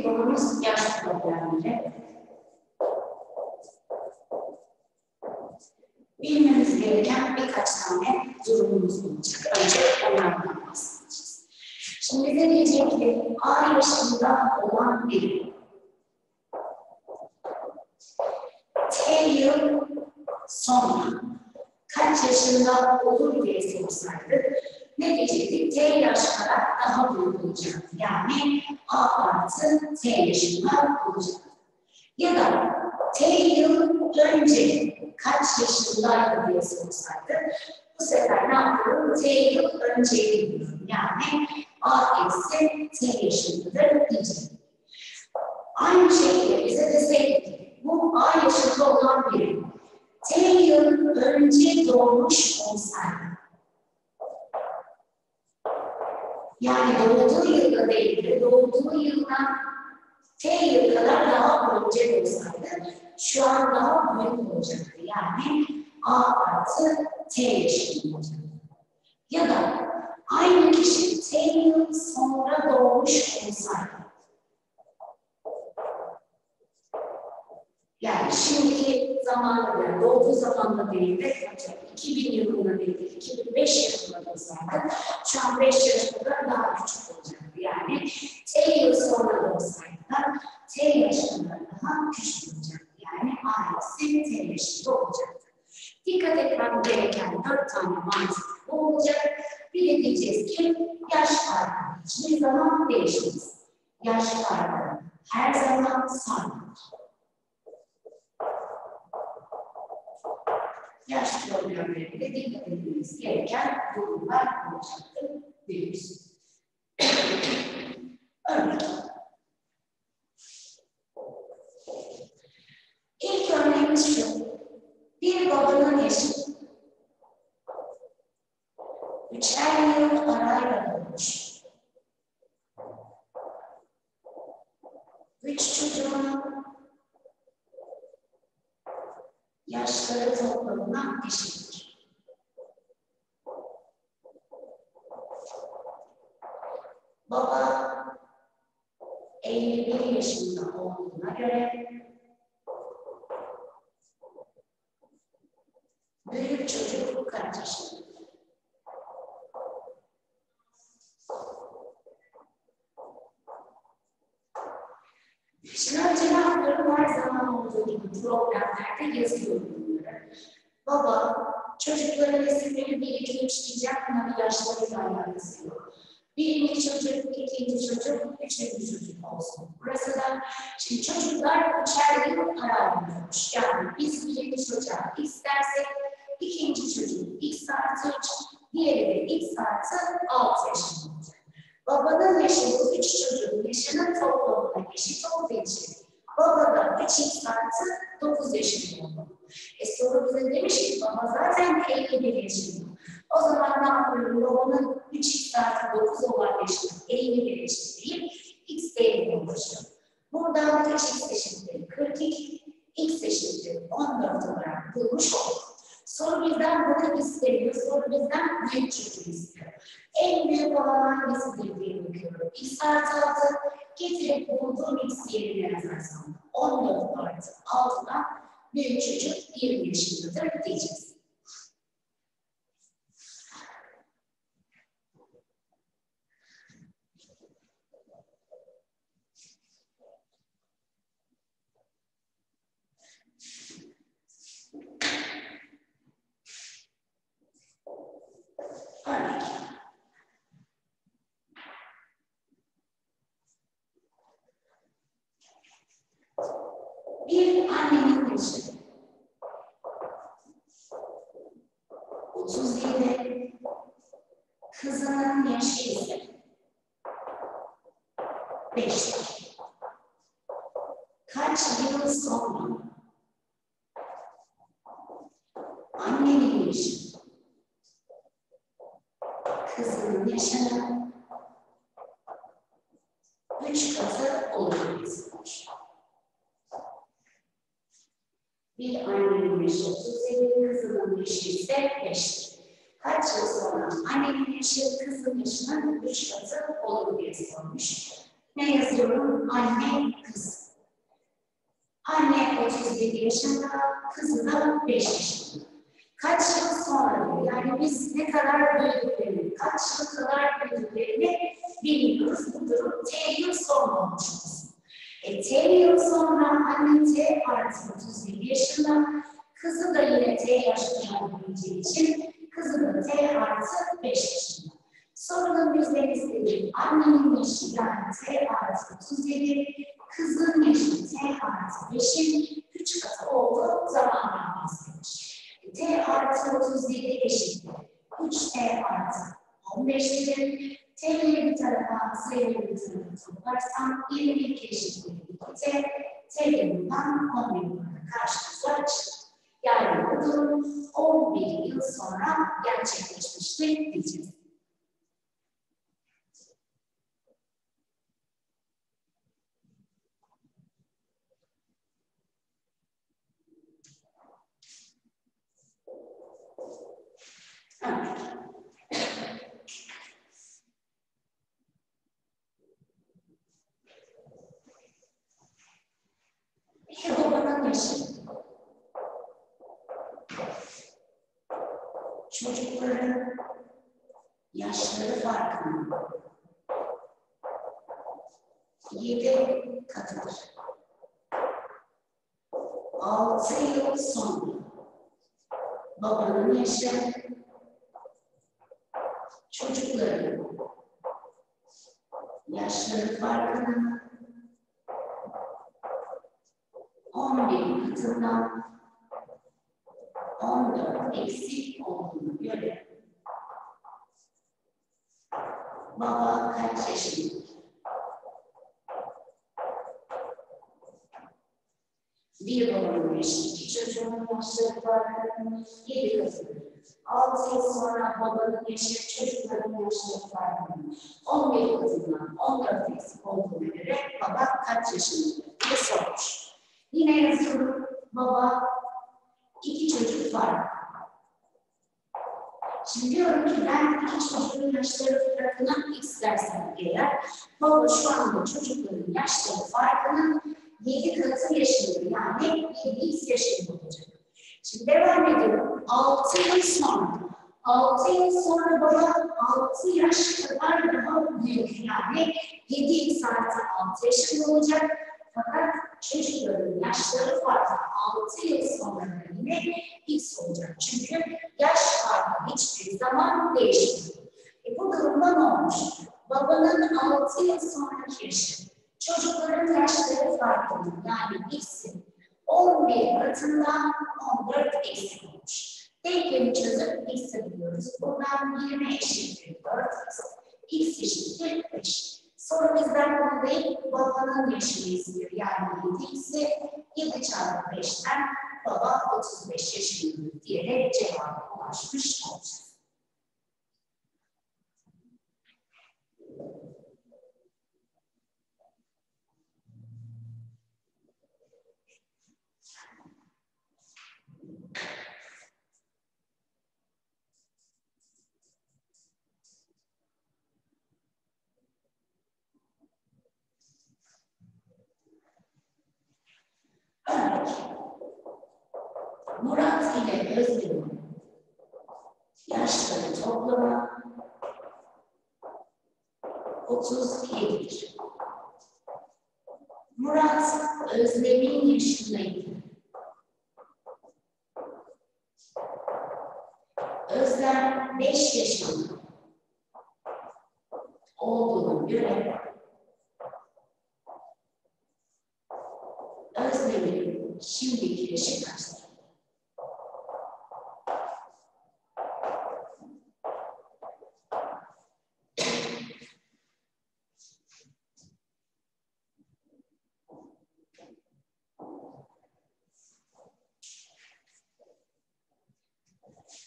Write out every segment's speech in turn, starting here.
Şimdiki konumuz yaş problemleri. Bilmemiz gereken birkaç tane durumumuz olacak. Önce onlardan bahsedeceğiz. Şimdi bize diyecek ki A yaşında olan biri T yıl sonra kaç yaşında olur diye sorsaydı ne diyecektik? T yaş kadar daha büyük olacak. Yani A artı T yaşında olacak. Ya da T yıl önce kaç yaşındaydı diye sorsaydı bu sefer ne yapıyorum? T yıl önceyi biliyorum. Yani A eksi T yaşındadır diyeceğim. Aynı şekilde bize deseydi bu A yaşında olan biri T yıl önce doğmuş olsaydı yani doğduğu yılda değil de doğduğu yıldan T yıl kadar daha önce olsaydı şu an daha büyük olacaktı. Yani A artı T yaşında olacaktı. Ya da aynı kişi T yıl sonra doğmuş olsaydı Yani şimdiki zamanda yani doğduğu zamanda değil de 2000 yılında değil de 2005 yılında olsaydı şu an 5 yaşında daha küçük olacaktı. Yani T yıl sonra olsaydı T yaşında daha küçük olacaktı. Yani ailesi T yaşında olacaktı. Dikkat etmem gereken dört tane mantık bu olacak. Bir de diyeceğiz ki yaş farkı hiçbir zaman değişmez. Yaş farkı her zaman sabit. Yaş problemlerinde dikkat etmemiz gereken durumlar olacaktır diyoruz. Örnek. İlk örneğimiz şu. Bir babanın yaşı üçer yıl arayla doğmuş. Üç çocuğun yaşları toplamına eşittir. Baba 51 yaşında olduğuna göre büyük çocuk kaç yaşında? Şimdi önce ne yapıyorum? Her zaman olduğu gibi problemlerde yazıyorum bunları. Baba, çocukların isimleri 1, 2, 3 diyeceğim. Yaşlarıyla alakası yok. Birinci çocuk, ikinci çocuk, üçüncü çocuk olsun. Burası da, şimdi çocuklar üçer yıl aralıyormuş. Yani biz birinci çocuğa x dersek, ikinci çocuk x artı 3, diğeri de x artı 6 yaşında olacak. Babanın yaşı bu üç çocuğun yaşının toplamına eşit olduğu için babada 3x artı 9 yaşında olmalı. E soru bize demiş ki baba zaten 51 yaşında. O zaman ne yapıyorum? Babanın 3x artı 9 olan 51 yaşında değil, x değerini oluşuyor. Buradan 3x eşittir 42, x eşittir 14 olarak bulmuş olduk. Soru bizden bunu istemiyor, soru bizden büyük çocuğu istiyor. En büyük olan hangisidir diye bakıyorum. X artı 6 getirip bulduğum x yerine yazarsam 14 artı 6'dan büyük çocuk 20 yaşındadır diyeceğiz. Örnek. Bir annenin yaşı 37, kızının yaşı ise 5. Kaç yıl sonra annenin annenin yaşı kızın yaşının üç katı olur diye sormuş. Ne yazıyorum? Anne, kız. Anne 37 yaşında, kızı da 5 yaşında. Kaç yıl sonra. Yani biz ne kadar büyüdüklerini, kaç yıl kadar büyüdüklerini bilmiyoruz. Bu durum T yıl sonra olmuş. E, T yıl sonra anne T artı 37 yaşında, kızı da yine T yaşında olabileceği için kızı da T artı 5 yaşında. Sorunun bizden istediği annenin yaşı yani T artı 37, kızın yaşı T artı 5'in 3 katı olduğu zamandan bahsetmiş. T artı 37 eşittir. 3T artı 15'tir. T'leri bir tarafa, sayıları bir tarafa toplarsam 22 eşittir 2T. T'leri bundan 11 olarak karşımıza çıktı. Yani bu durum 11 yıl sonra gerçekleşmiştir diyeceğiz. Bir babanın yaşı. Çocukların yaşları farkında. Yedi katıdır. Altı yıl sonra babanın yaşı çocukların yaşları farkında 11 katından 14 eksik olduğunu göre baba kaç yaşındadır? Bir babanın yaşı, iki çocuğun yaşları farkında 7 katıdır. 6 yıl sonra babanın yaşı, çocukların yaşları farkında 11 katından 14 eksik olduğuna göre baba kaç yaşındadır diye sormuş. Yine yazıyorum. Baba çocuk var. Şimdi diyorum ki ben iki çocuğun yaşları farkına x eğer baba şu anda çocukların yaşları farkının 7 katı yaşında yani 7x yaşında olacak. Şimdi devam ediyorum. 6 yıl sonra 6 yıl sonra baba 6 yaş kadar daha büyük yani 7x artı 6 yaşında olacak. Fakat çocukların yaşları farklı. 6 yıl sonra yine X olacak. Çünkü yaş farkı hiçbir zaman değişmiyor. E bu durumda ne olmuş? Babanın 6 yıl sonraki yaşı, çocukların yaşları farklı. Yani X'in 11 katından 14 eksik olmuş. Denklemi çözüp X'i buluyoruz. Buradan 20 eşittir 4X. X eşittir 5. Soru bizden bunu değil, babanın yaşını istiyor. Yani 7 ise 7 çarpı 5'ten baba 35 yaşındadır diyerek cevaba ulaşmış olacağız. Murat ile Özlem'in yaşları toplamı 37'dir. Murat Özlem'in yaşındaydı. Özlem 5 yaşında. Olduğuna göre Özlem'in şimdiki yaşı kaçtır?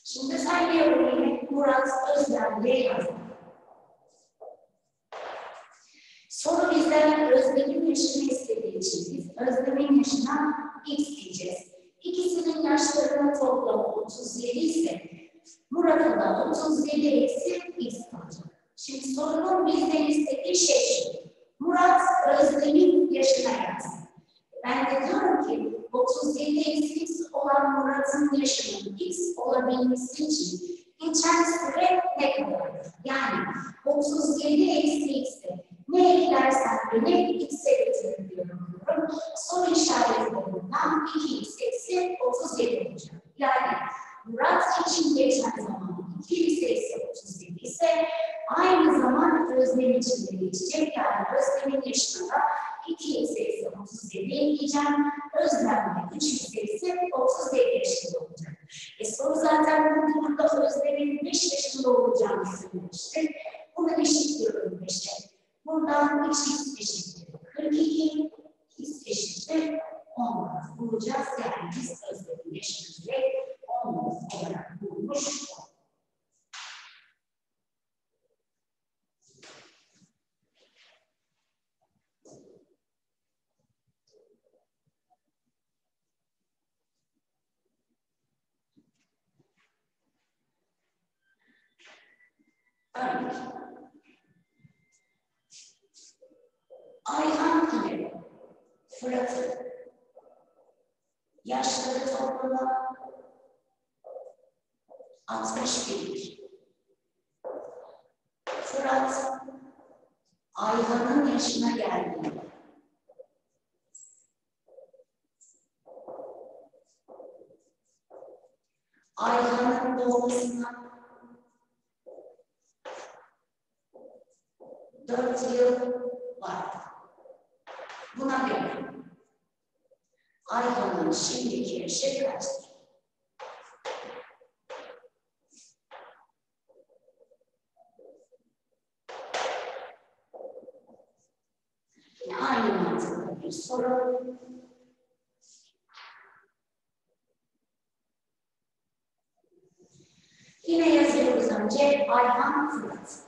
Şimdi sayıyorum yine Murat Özlem diye yazdım. Soru bizden Özlem'in yaşını istediği için biz Özlem'in yaşına x diyeceğiz. İkisinin yaşlarının toplamı 37 ise Murat'ın da 37 eksi x olacak. Şimdi sorunun bizden istediği şey şu. Murat Özlem'in yaşına gelsin. Ben de diyorum ki 37 eksi x olan Murat'ın yaşının x olabilmesi için geçen süre ne kadardır? Yani 37 eksi x'e ne eklersen beni x'e getirir diyorum. Soru işaretlerinden 2x eksi 37 olacak. Yani Murat için geçen zaman 2x eksi 37 ise aynı zaman Özlem için de geçecek. Yani Özlem'in yaşına da 2x eksi 37 ekleyeceğim. Özlem de 3x eksi 37 yaşında olacak. E soru zaten bu durumda Özlem'in 5 yaşında olacağını söylemiştir. Bunu eşitliyorum 5'e. Buradan 3x eşittir 42, x eşittir 10 bulacağız. Yani biz Özlem'in yaşını direkt 10 olarak bulmuş Ayhan ile Fırat'ı yaşları toplamı 61. Fırat Ayhan'ın yaşına geldi. Ayhan'ın doğmasına dört yıl var. Buna göre Ayhan'ın şimdiki yaşı kaçtır? Yine aynı mantıklı bir soru. Yine yazıyoruz önce Ayhan Fırat.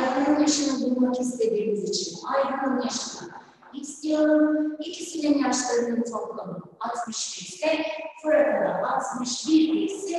Biz Ayhan'ın yaşını bulmak istediğimiz için Ayhan'ın yaşına x diyorum. İkisinin yaşlarının toplamı 61 ise Fırat'a da 61 ise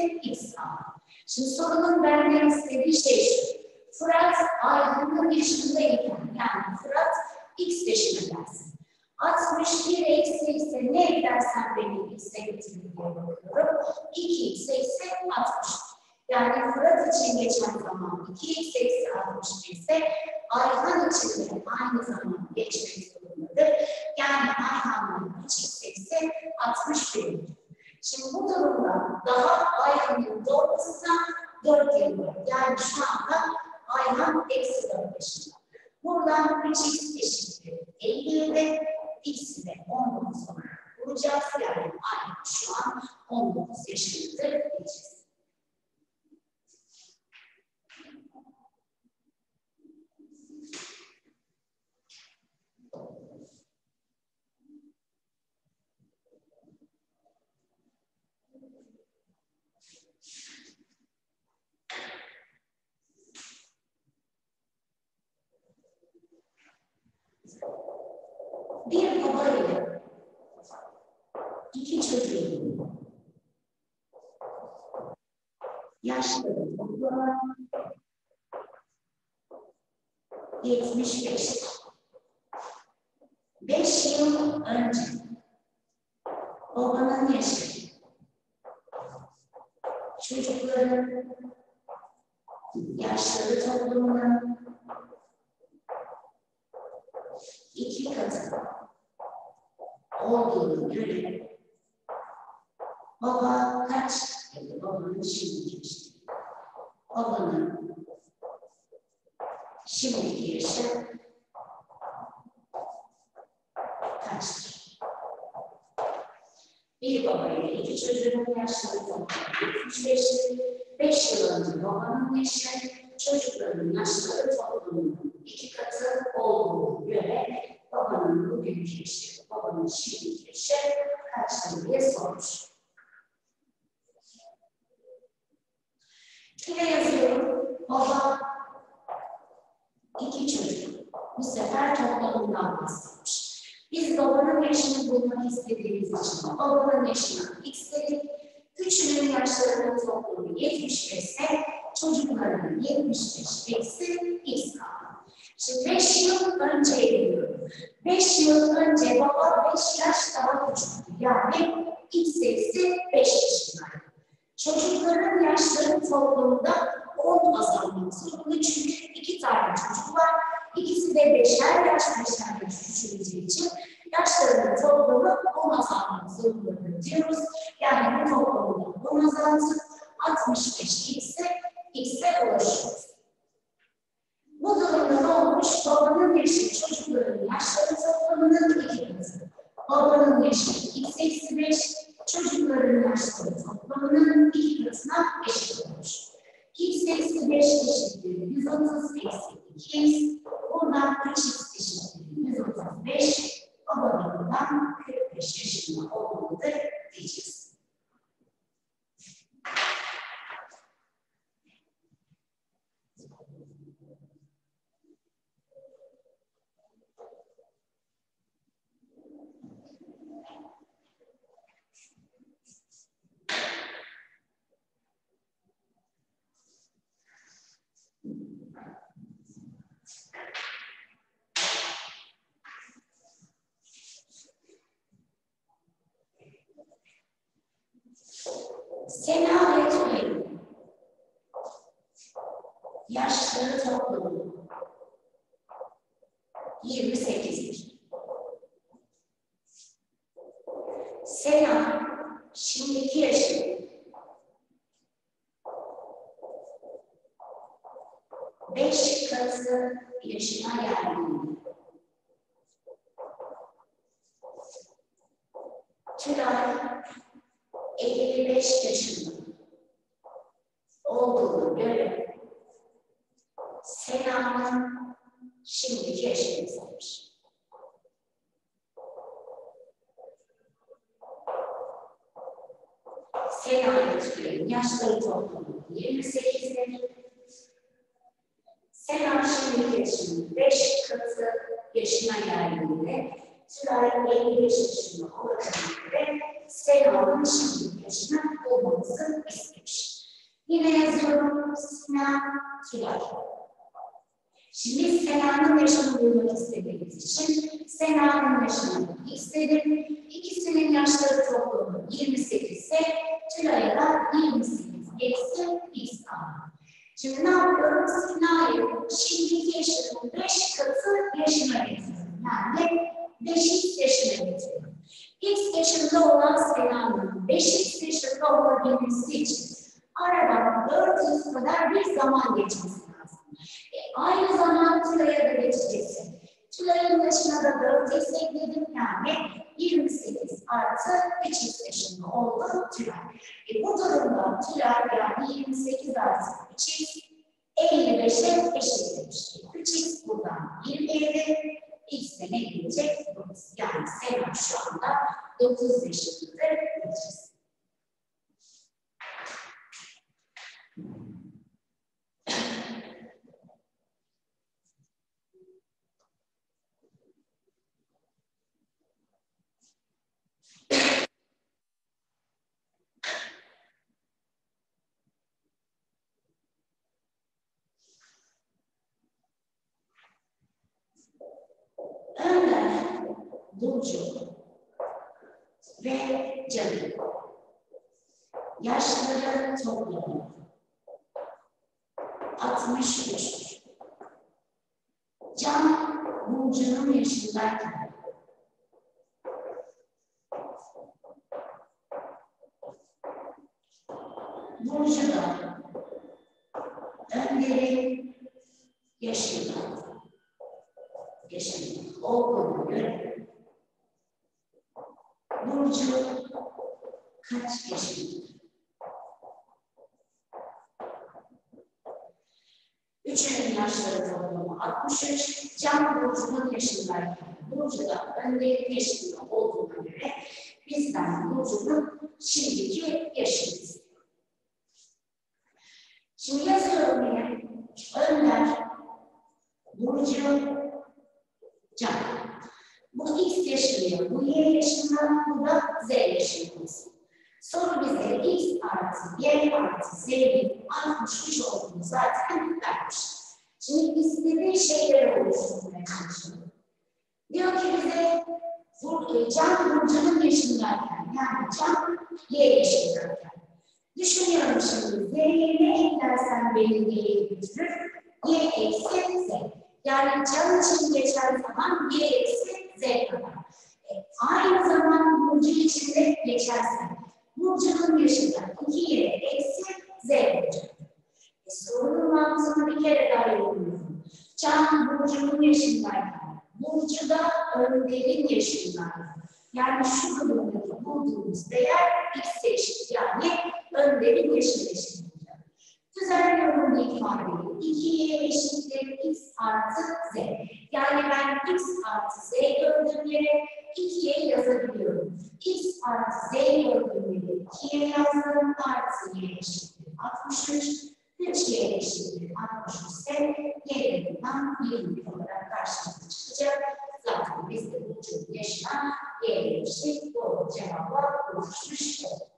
aldım. Şimdi sorunun benden istediği şey şu. Fırat Ayhan'ın yaşındayken yani Fırat x yaşına gelsin. 61 eksi ise ne eklersen beni x'e getirir diye bakıyorum. 2 ise ise 60. Yani Fırat için geçen zaman 2x eksi 61 ise Ayhan için de aynı zaman geçmek zorundadır. Yani Ayhan'ın 3x eksi 61. Şimdi bu durumda daha Ayhan'ın doğmasına 4 yıl var. Yani şu anda Ayhan eksi 4 yaşında. Buradan 3x eşittir 57, x'i de 19 olarak bulacağız. Yani Ayhan şu an 19 yaşındadır diyeceğiz. Bir baba ile iki çocuğun yaşları toplamı 75. 5 yıl önce babanın yaşı. Çocukların yaşları toplamının iki katı olduğunu göre baba kaç dedi babanın şimdiki yaşı. Babanın şimdiki yaşı kaçtır? Bir baba ile iki çocuğun yaşları toplamı 75 5 yıl önce babanın yaşı, çocukların yaşları toplamının iki katı olduğunu göre babanın bugünkü yaşı, babanın şimdiki yaşı kaçtır diye sormuş. Yine yazıyorum. Baba iki çocuk. Bu sefer toplamından bahsetmiş. Biz babanın yaşını bulmak istediğimiz için babanın x dedik. Üçünün yaşlarının toplamı 75 ise çocukların çocukların 75 eksi x kaldı. Şimdi 5 yıl önce gidiyorum. 5 yıl önce baba 5 yaş daha küçüktü. Yani x eksi 5 yaşındaydı. Çocukların yaşları toplamında 10 azalmak zorunda çünkü iki tane çocuk var. İkisi de beşer yaş, beşer yaş küçüleceği için yaşlarının toplamı 10 azalmak zorunda diyoruz. Yani bu toplamında 10 azaltıp 65 x'e x'e ulaşıyoruz. Bu durumda ne olmuş? Babanın yaşı çocukların yaşları toplamının iki. Babanın yaşı x eksi 5, çocukların yaşları toplamının iki katına eşit olmuş. x eksi 5 eşittir 130 eksi 2x. Buradan 3x eşittir 135. Babalarından 45 yaşında olmalıdır diyeceğiz. Sena ve Tülin. Yaşları toplamı 28'dir. Sena şimdiki yaşı beş katı yaşına geldiğinde Tülay 55 yaşında olduğunu göre Sena'nın şimdiki yaşını istemiş. Sena Yaşları toplamı 28'dir. Sena şimdiki yaşının 5 katı yaşına geldiğinde Tülay 55 yaşında olacağına göre Sena'nın şimdiki yaşına olmamızı istemiş. Yine yazıyorum Sena Tülay. Şimdi Sena'nın yaşını bulmak istediğimiz için Sena'nın yaşını bulmak istedim. İkisinin yaşları toplamı 28 ise Tülay'a da 28 eksi x kaldı. Şimdi ne yapıyorum? Sena'yı şimdiki yaşının 5 katı yaşına getiriyorum. Yani 5x yaşına getiriyorum. X yaşında olan Sena'nın 5x yaşında olabilmesi için aradan 400 kadar bir zaman geçmesi lazım. E, aynı zaman Tülay'a da geçecekse. Tülay'ın yaşına da 4x ekledim yani 28 artı 3x yaşında oldu Tülay. E, bu durumda Tülay yani 28 artı 3x 55'e eşitlemiş. 3x buradan 27, x de ne gelecek? 9. Yani Sena şu anda 9 yaşındadır diyeceğiz. Önder, Burcu ve Canı. Yaşları toplamı 63. Can Burcu'nun yaşındayken Burcu da Önder'in yaşında yaşında olduğuna göre Burcu kaç yaşında? Üçünün yaşları toplamı 63, Can Burcu'nun yaşındayken Burcu da Önder'in yaşında olduğuna göre bizden Burcu'nun şimdiki istiyor. Şimdi yazıyorum yine. Önder, Burcu, Can. Bu X yaşında, bu Y yaşında, bu da Z yaşında olsun. Soru bize x artı y artı z'nin 63 olduğunu zaten vermiş. Şimdi istediği şeyleri oluşturmaya çalışalım. Diyor ki bize Can Burcu'nun yaşındayken, yani Can Y yaşındayken. Düşünüyorum şimdi, Z'ye ne eklersen beni Y'ye götürür, Y eksi Z. Yani Can için geçen zaman Y eksi Kadar. E, aynı zaman Burcu için de geçersen, Burcu'nun yaşında 2Y eksi Z olacak. E, sorunun mantığını bir kere daha yorumluyorum. Can Burcu'nun yaşındayken, Burcu da Önder'in yaşındayken. Yani şu durumdaki bulduğumuz değer x eşit yani Önder'in yaşına eşit. Düzenliyorum bu ifadeyi. 2y eşittir x artı z. Yani ben x artı z gördüğüm yere 2y yazabiliyorum. x artı z gördüğüm yere 2y yazdım. Artı y eşittir 63. 3y eşittir 63 ise y'lerinden 20 olarak karşımıza çıkacak. Zaten biz de bu çocuğun yaşına y eşit doğru cevaba ulaşmış olduk.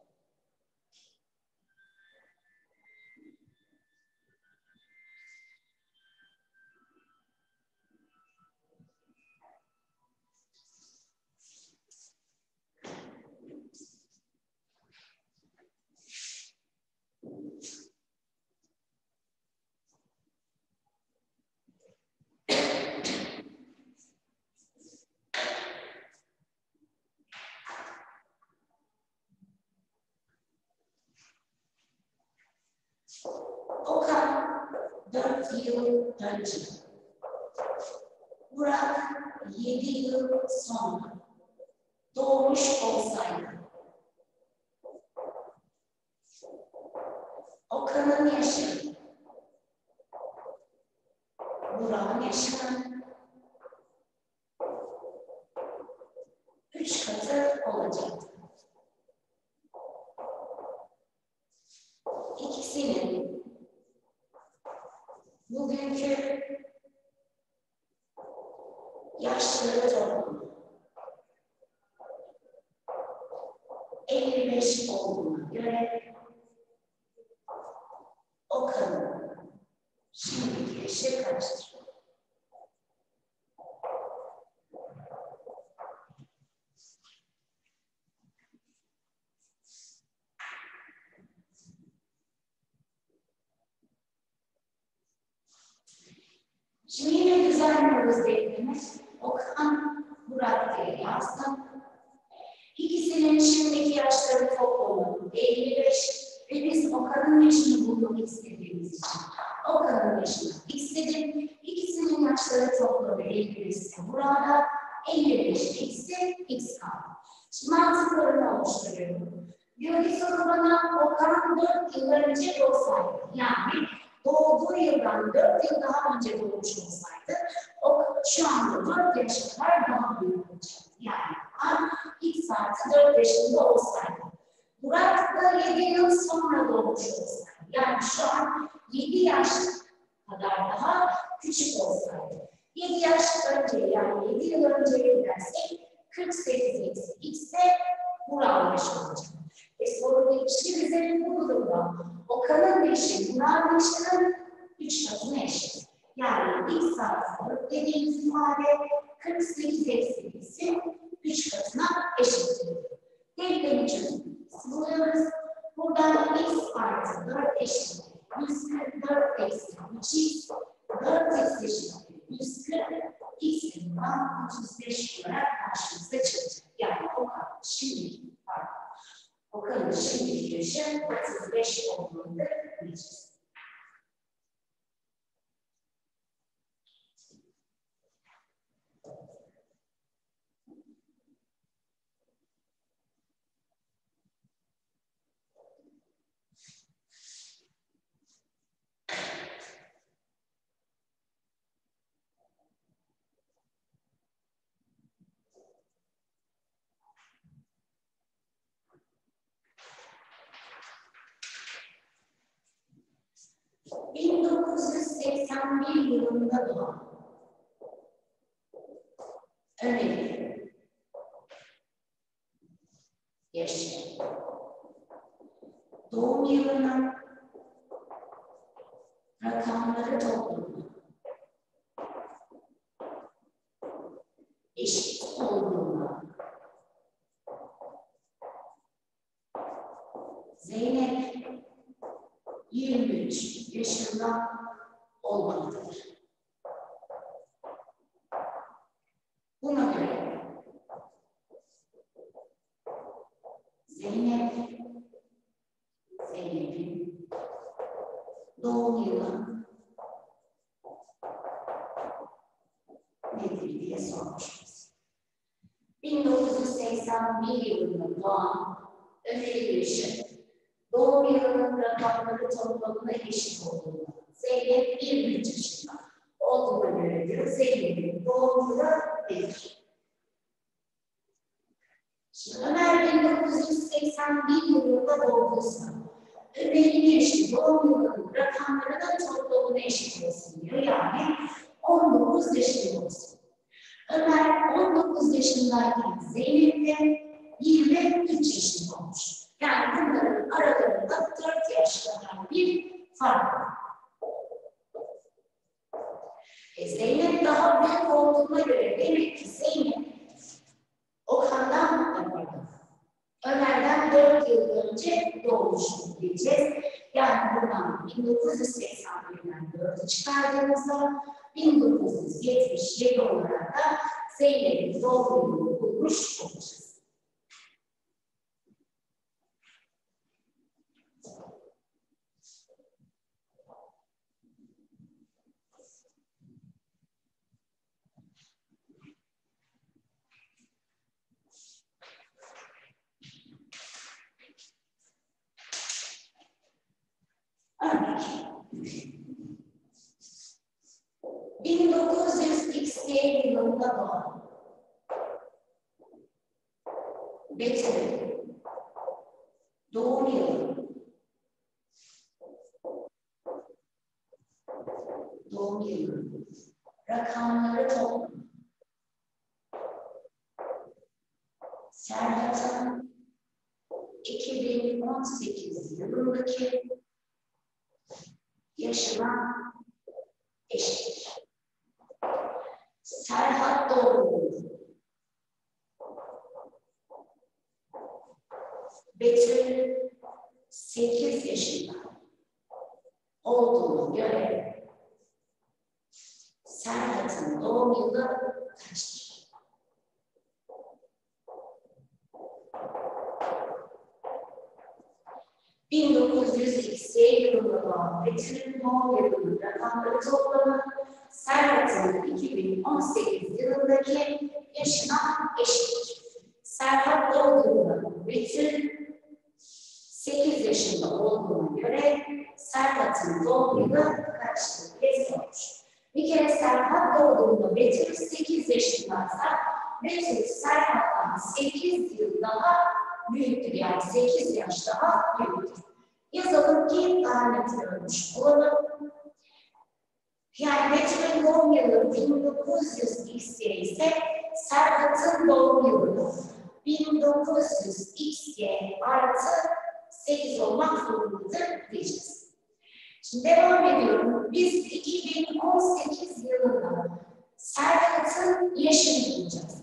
Okan dört yıl önce. Burak yedi yıl sonra doğmuş olsaydı. Okan'ın yaşı Burak'ın yaşının üç katı olacaktı. İkisinin bugünkü yaşları toplamı 55 olduğuna göre Okan'ın şimdiki yaşı kaçtır? Şimdi yine düzenliyoruz dediğimiz Okan Burak diye yazdım. İkisinin şimdiki yaşları toplamı 55 ve biz Okan'ın yaşını bulmak istediğimiz için Okan'ın yaşını istedim. İkisinin yaşları toplamı 55 ise burada 55 eksi x kaldı. Şimdi mantıklarını oluşturuyorum. Diyor ki soru bana Okan 4 yıl önce doğsaydı. Yani doğduğu yıldan 4 yıl daha önce doğmuş olsaydı o şu anda 4 yaşına kadar daha büyük olacaktı. Yani an x artı 4 yaşında olsaydı. Burak da 7 yıl sonra doğmuş olsaydı. Yani şu an 7 yaş kadar daha küçük olsaydı. 7 yaş önce yani 7 yıl önce gidersek 48 eksi x ise Burak'ın yaşı olacak. E sorunun içi bize bu durumda Okan'ın yaşı Burak'ın yaşının 3 katına eşit. Yani x artı dediğimiz ifade 48 eksi x'in 3 katına eşittir. Denklemi çözüm buluyoruz. Buradan x artı 4 eşittir. 144 eksi 3x 4x eşittir. 140 x'in 35 olarak karşımıza çıkacak. Yani Okan şimdi pardon. Okan'ın şimdiki yaşı 35 olduğunu da bileceğiz. ...1981 yılında doğan Ömer'in yaşı doğum yılının rakamları toplamı eşit olduğunda. Zeynep 23 yaşında olmalıdır. Ömer 1981 yılında doğduysa Ömer'in yaşı doğum yılının rakamlarının toplamına eşit olsun diyor. Yani 19 yaşında olsun. Ömer 19 yaşındayken Zeynep de 23 yaşında olmuş. Yani bunların aralarında 4 yaş bir fark var. E Zeynep daha büyük olduğuna göre demek ki Zeynep Okan'dan Ömer'den 4 yıl önce doğmuş diyeceğiz. Yani buradan 1981'den 4'ü çıkardığımızda 1977 olarak da Zeynep'in doğum bulmuş olacağız. Örnek. 1900 yılında doğan Betül doğum yılı doğum yılı rakamları toplam Serhat'ın 2018 yılındaki yaşına eşittir. Serhat doğumlu. Betül 8 yaşında olduğunu göre Serhat'ın doğum yılı kaçtır? ...1900 yılında doğum yılının rakamları toplamı Serhat'ın 2018 yılındaki yaşına eşittir. Serhat doğduğunda Betül 8 yaşında olduğuna göre Serhat'ın doğum yılı kaçtır diye sormuş. Bir kere Serhat doğduğunda Betül 8 yaşındaysa Betül Serhat'tan 8 yıl daha büyüktür. Yani 8 yaş daha büyüktür. Yazalım ki daha net görmüş olalım. Yani Betül'ün doğum yılı 1900 XY ise Serhat'ın doğum yılı 1900 XY artı 8 olmak zorundadır diyeceğiz. Şimdi devam ediyorum. Biz 2018 yılında Serhat'ın yaşını bulacağız.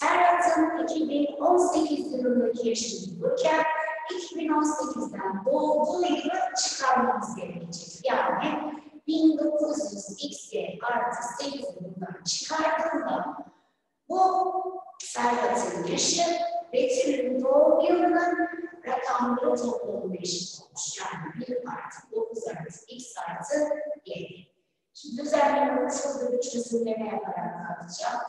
Serhat'ın 2018 yılındaki yaşını bulurken 2018'den doğduğu yılı çıkarmamız gerekecek. Yani 1900 xy artı 8 yılından çıkardığında bu Serhat'ın yaşı Betül'ün doğum yılının rakamları toplamına eşit olmuş. Yani 1 artı 9 artı x artı 7. Şimdi düzenleme bir çözümleme yaparak kalacağım.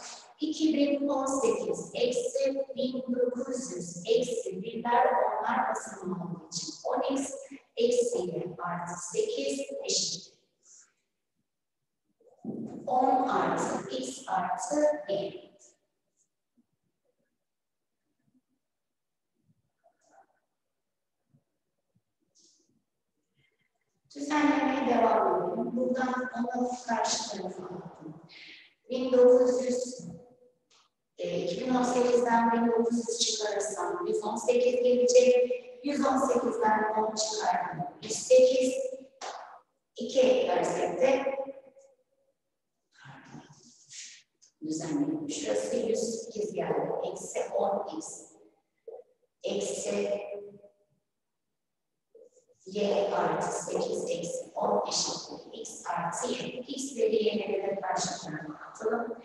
2018 eksi 1900 eksi birler onlar basamağı olduğu için 10x eksi 7 artı 8 eşittir. 10 artı x artı 7. Düzenlemeye devam edelim. Buradan onu karşı tarafa attım. 1900 e, 2018'den 1900 çıkarırsam 118 gelecek. 118'den 10 çıkardım. 108. 2 eklersek de düzenleyelim. Şurası 108 geldi. Eksi 10x. Eksi y artı 8 eksi 10 eşittir x artı y. x dediği yerlere karşı tarafa atalım.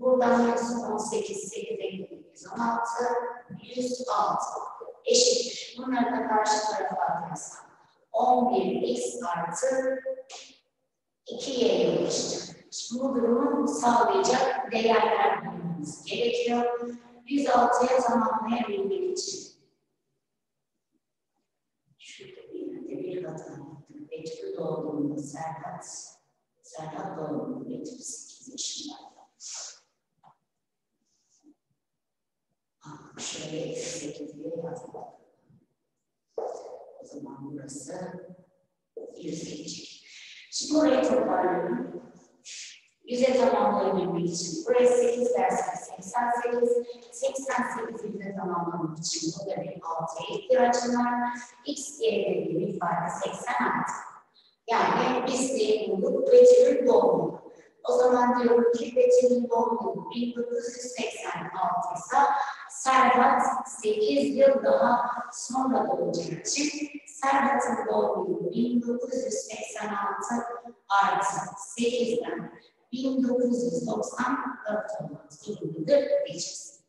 Buradan 118, 8 ekleyip 116, 106 eşittir. Bunları da karşı tarafa atarsam 11x artı 2y'ye ulaşacak. Şimdi bu durumu sağlayacak değerler bulmamız gerekiyor. 106'ya tamamlayabilmek için. Şurada bir yerde bir hata yaptım. Betül doğduğunda Serhat, Serhat doğduğunda Betül 8 yaşındaydı. Şöyle eksi 8 diye yazdım. O zaman burası 100 gelecek. Şimdi orayı toparlıyorum. Yüze tamamlayabilmek için. Buraya 8 dersek 88. 88'i yüze tamamlamak için burada bir 6'ya ihtiyacım var. X, Y dediğim ifade 86. Yani biz de bulduk Betül'ün doğumu. O zaman diyorum ki Betül'ün doğum 1986 ise Serhat 8 yıl daha sonra doğacak için Serhat'ın doğum 1986 artı 8'den 1994 olmak zorundadır diyeceğiz.